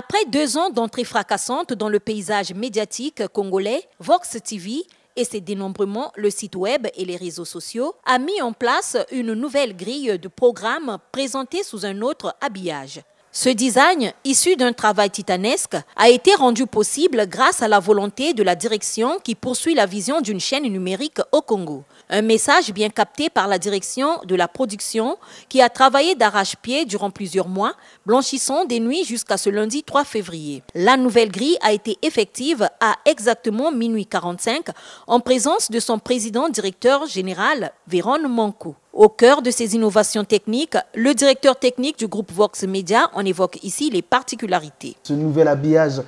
Après deux ans d'entrée fracassante dans le paysage médiatique congolais, Vox TV et ses dénombrements, le site web et les réseaux sociaux, a mis en place une nouvelle grille de programmes présentée sous un autre habillage. Ce design, issu d'un travail titanesque, a été rendu possible grâce à la volonté de la direction qui poursuit la vision d'une chaîne numérique au Congo. Un message bien capté par la direction de la production qui a travaillé d'arrache-pied durant plusieurs mois, blanchissant des nuits jusqu'à ce lundi 3 février. La nouvelle grille a été effective à exactement minuit 45 en présence de son président directeur général, Véron Manco. Au cœur de ces innovations techniques, le directeur technique du groupe Vox Media en évoque ici les particularités. Ce nouvel habillage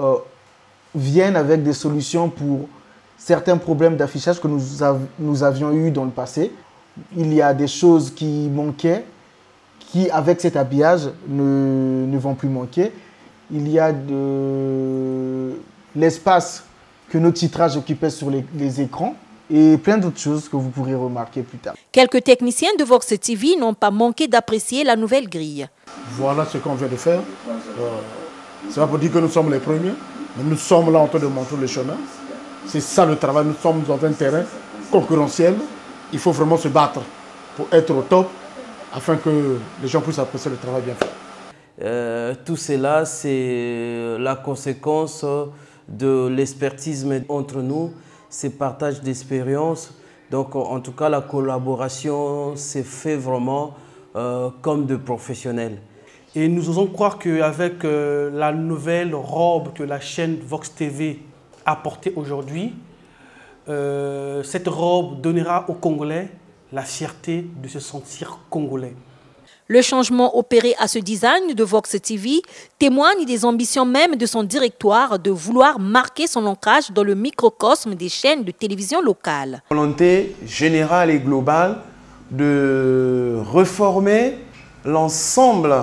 euh, vient avec des solutions pour certains problèmes d'affichage que nous, avions eu dans le passé. Il y a des choses qui manquaient, qui avec cet habillage ne, ne vont plus manquer. Il y a de l'espace que nos titrages occupaient sur les écrans et plein d'autres choses que vous pourrez remarquer plus tard. Quelques techniciens de Vox TV n'ont pas manqué d'apprécier la nouvelle grille. Voilà ce qu'on vient de faire. Euh, c'est pas pour dire que nous sommes les premiers, mais nous sommes là en train de montrer le chemin. C'est ça le travail, nous sommes dans un terrain concurrentiel. Il faut vraiment se battre pour être au top afin que les gens puissent apprécier le travail bien fait. Euh, tout cela, c'est la conséquence de l'expertise entre nous ces partages d'expériences. Donc, en tout cas, la collaboration s'est fait vraiment euh, comme de professionnels. Et nous osons croire qu'avec euh, la nouvelle robe que la chaîne Vox TV a portée aujourd'hui, euh, cette robe donnera aux Congolais la fierté de se sentir congolais. Le changement opéré à ce design de Vox TV témoigne des ambitions même de son directoire de vouloir marquer son ancrage dans le microcosme des chaînes de télévision locales. Volonté générale et globale de reformer l'ensemble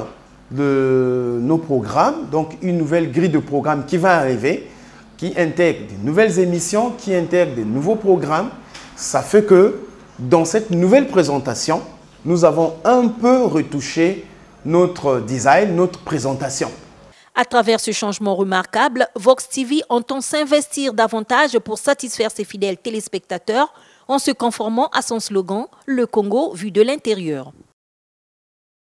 de nos programmes, donc une nouvelle grille de programmes qui va arriver, qui intègre des nouvelles émissions, qui intègre des nouveaux programmes. Ça fait que dans cette nouvelle présentation, nous avons un peu retouché notre design, notre présentation. À travers ce changement remarquable, Vox TV entend s'investir davantage pour satisfaire ses fidèles téléspectateurs en se conformant à son slogan « Le Congo vu de l'intérieur ».